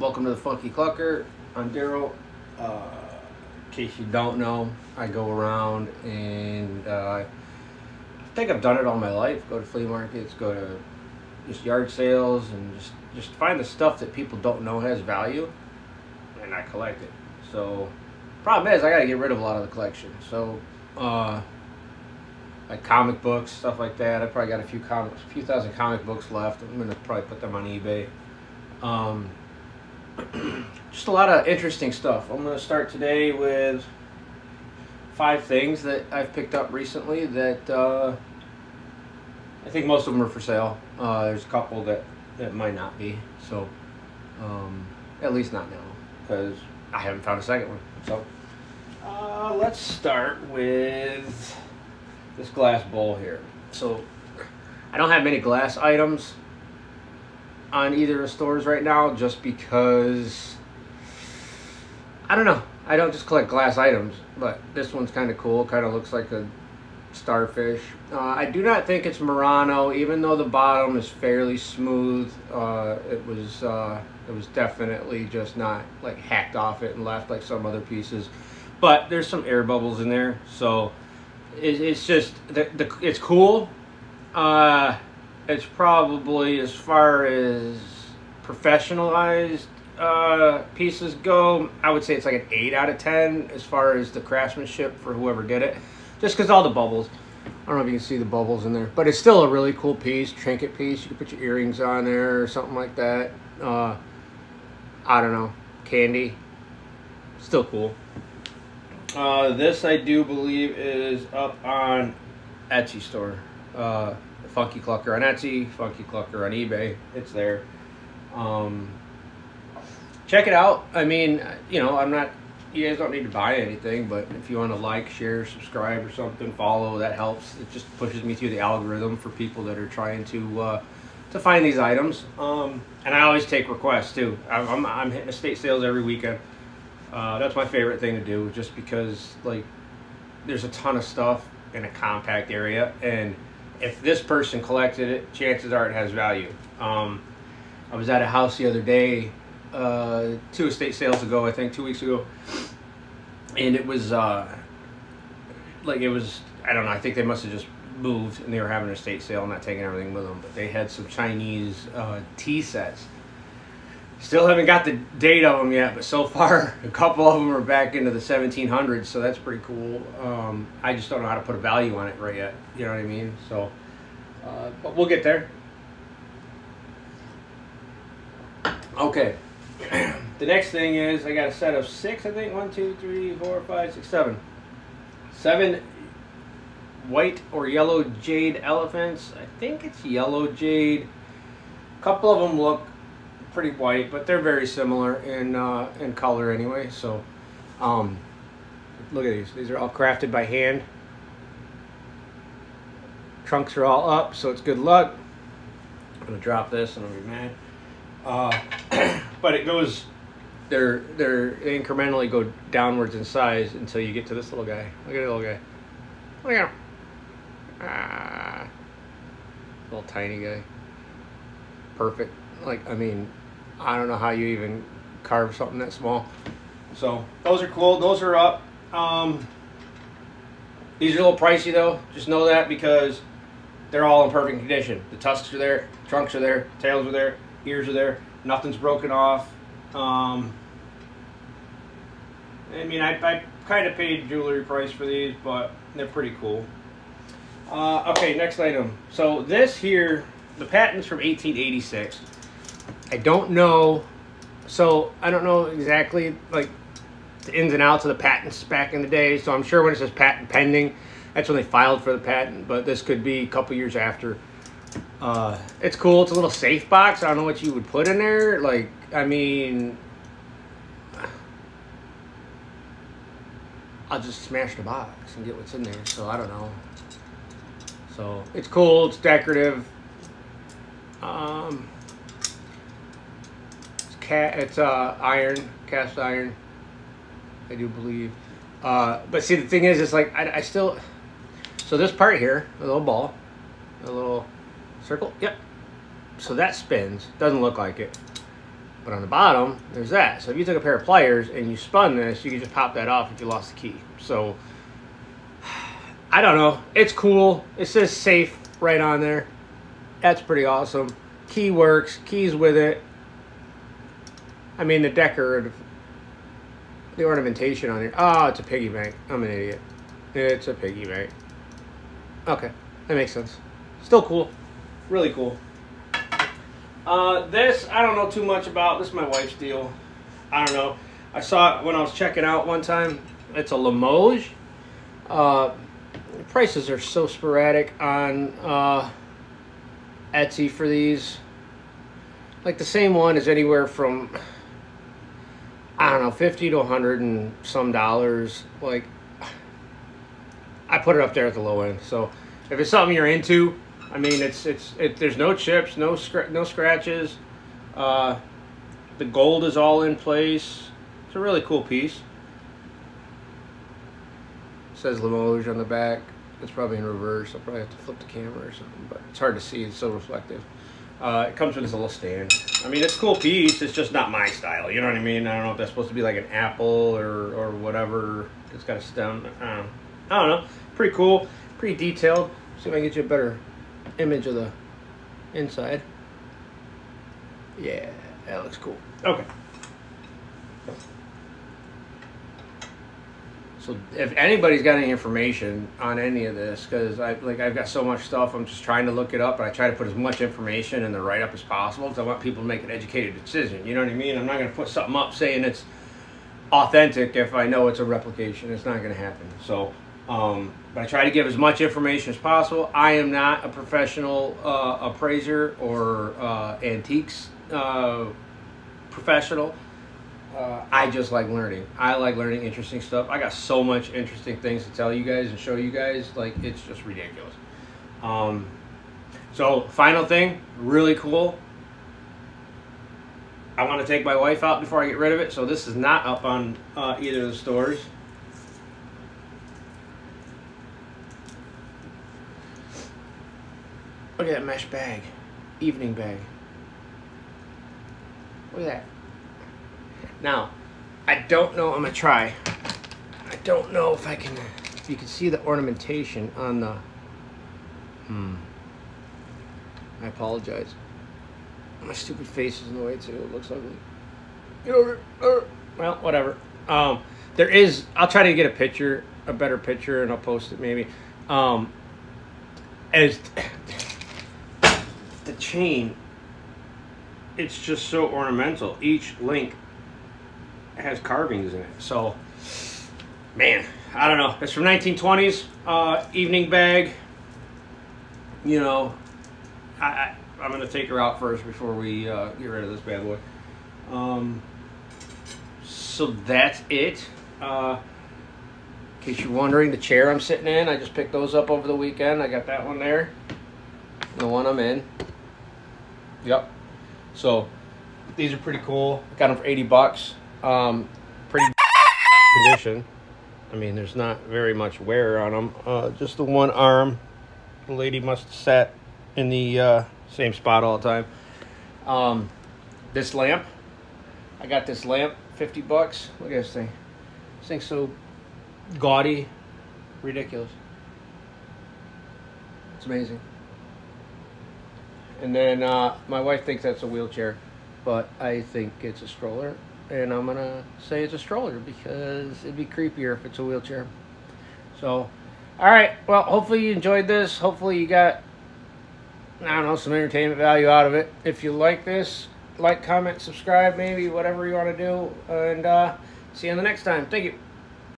welcome to the Funky Clucker. I'm Daryl. Uh, in case you don't know, I go around and uh, I think I've done it all my life. Go to flea markets, go to just yard sales, and just just find the stuff that people don't know has value, and I collect it. So, problem is, I got to get rid of a lot of the collection. So, uh, like comic books, stuff like that. I probably got a few comics, a few thousand comic books left. I'm gonna probably put them on eBay. Um, just a lot of interesting stuff. I'm gonna start today with five things that I've picked up recently that uh, I think most of them are for sale. Uh, there's a couple that that might not be. So um, at least not now because I haven't found a second one. So uh, let's start with this glass bowl here. So I don't have many glass items on either of the stores right now just because I don't know. I don't just collect glass items, but this one's kind of cool. Kind of looks like a starfish. Uh, I do not think it's Murano, even though the bottom is fairly smooth. Uh, it was uh, it was definitely just not like hacked off it and left like some other pieces. But there's some air bubbles in there, so it, it's just the, the it's cool. It's probably as far as professionalized uh, pieces go, I would say it's like an 8 out of 10 as far as the craftsmanship for whoever did it. Just because all the bubbles. I don't know if you can see the bubbles in there. But it's still a really cool piece, trinket piece. You can put your earrings on there or something like that. Uh, I don't know. Candy. Still cool. Uh, this I do believe is up on Etsy store. Uh, Funky Clucker on Etsy, Funky Clucker on eBay. It's there. Um, check it out. I mean, you know, I'm not. You guys don't need to buy anything, but if you want to like, share, subscribe, or something, follow, that helps. It just pushes me through the algorithm for people that are trying to uh, to find these items. Um, and I always take requests too. I'm, I'm hitting estate sales every weekend. Uh, that's my favorite thing to do, just because like there's a ton of stuff in a compact area, and if this person collected it, chances are it has value. Um, I was at a house the other day uh, two estate sales ago, I think two weeks ago, and it was uh, like it was I don't know. I think they must have just moved and they were having an estate sale, not taking everything with them. But they had some Chinese uh, tea sets. Still haven't got the date of them yet, but so far a couple of them are back into the 1700s, so that's pretty cool. Um, I just don't know how to put a value on it right yet. You know what I mean? So, uh, but we'll get there. Okay. the next thing is I got a set of six, I think. One, two, three, four, five, six, seven. Seven white or yellow jade elephants. I think it's yellow jade. A couple of them look pretty white, but they're very similar in uh, in color anyway. So, um, look at these. These are all crafted by hand. Trunks are all up, so it's good luck. I'm gonna drop this and I'll be mad. Uh, but it goes they're they're they incrementally go downwards in size until you get to this little guy. Look at the little guy. Look at him. Ah, little tiny guy. Perfect. Like I mean, I don't know how you even carve something that small. So those are cool. Those are up. Um, these are a little pricey though. Just know that because they're all in perfect condition. The tusks are there, trunks are there, tails are there, ears are there. Nothing's broken off. Um, I mean, I, I kind of paid jewelry price for these, but they're pretty cool. Uh, okay, next item. So this here, the patent's from 1886. I don't know, so I don't know exactly like the ins and outs of the patents back in the day. So I'm sure when it says patent pending, that's when they filed for the patent. But this could be a couple years after. Uh, it's cool. It's a little safe box. I don't know what you would put in there. Like, I mean, I'll just smash the box and get what's in there. So I don't know. So it's cool. It's decorative. Um, cat. It's uh iron, cast iron. I do believe. Uh, but see, the thing is, it's like I, I still. So this part here, a little ball, a little circle. Yep. So that spins. Doesn't look like it. But on the bottom, there's that. So if you took a pair of pliers and you spun this, you could just pop that off if you lost the key. So I don't know. It's cool. It says safe right on there. That's pretty awesome. Key works. Keys with it. I mean, the decorative, the ornamentation on here. Oh, it's a piggy bank. I'm an idiot. It's a piggy bank. Okay, that makes sense. Still cool. Really cool. Uh, this, I don't know too much about. This is my wife's deal. I don't know. I saw it when I was checking out one time. It's a Limoges. Uh, prices are so sporadic on uh, Etsy for these. Like the same one is anywhere from, I don't know, 50 to 100 and some dollars. Like, I put it up there at the low end. So if it's something you're into, I mean, it's it's it, there's no chips, no scr- no scratches. Uh, the gold is all in place. It's a really cool piece. It says Limoges on the back. It's probably in reverse. I'll probably have to flip the camera or something, but it's hard to see. It's so reflective. Uh, it comes with this little stand. I mean, it's a cool piece. It's just not my style. You know what I mean? I don't know if that's supposed to be like an apple or, or whatever. It's got a stem. I don't, know. I don't know. Pretty cool. Pretty detailed. See if I can get you a better image of the inside. Yeah, that looks cool. Okay. So if anybody's got any information on any of this, because I like I've got so much stuff, I'm just trying to look it up, but I try to put as much information in the write up as possible because I want people to make an educated decision. You know what I mean? I'm not going to put something up saying it's authentic if I know it's a replication. It's not going to happen. So um, but I try to give as much information as possible. I am not a professional uh, appraiser or uh, antiques uh, professional. Uh, I just like learning. I like learning interesting stuff. I got so much interesting things to tell you guys and show you guys. Like it's just ridiculous. Um, so final thing, really cool. I want to take my wife out before I get rid of it. So this is not up on uh, either of the stores. Look at that mesh bag. Evening bag. Look at that. Now, I don't know, I'm gonna try. I don't know if I can, if you can see the ornamentation on the, hmm. I apologize. My stupid face is in the way too, it looks ugly. Get over well, whatever. Um, there is, I'll try to get a picture, a better picture, and I'll post it maybe. Um, as the chain, it's just so ornamental. Each link has carvings in it. So, man, I don't know. It's from 1920s, uh, evening bag. You know, I, I, am going to take her out first before we uh, get rid of this bad boy. Um, so that's it. Uh, in case you're wondering, the chair I'm sitting in, I just picked those up over the weekend. I got that one there, the one I'm in. Yep. So these are pretty cool. Got them for 80 bucks. Um, pretty condition. I mean, there's not very much wear on them. Uh, just the one arm. The lady must have sat in the uh, same spot all the time. Um, this lamp. I got this lamp, 50 bucks. Look at this thing. This thing's so gaudy, ridiculous. It's amazing. And then uh, my wife thinks that's a wheelchair, but I think it's a stroller. And I'm to say it's a stroller because it'd be creepier if it's a wheelchair. So, all right. Well, hopefully you enjoyed this. Hopefully you got, I don't know, some entertainment value out of it. If you like this, like, comment, subscribe, maybe, whatever you want to do. And uh, see you on the next time. Thank you.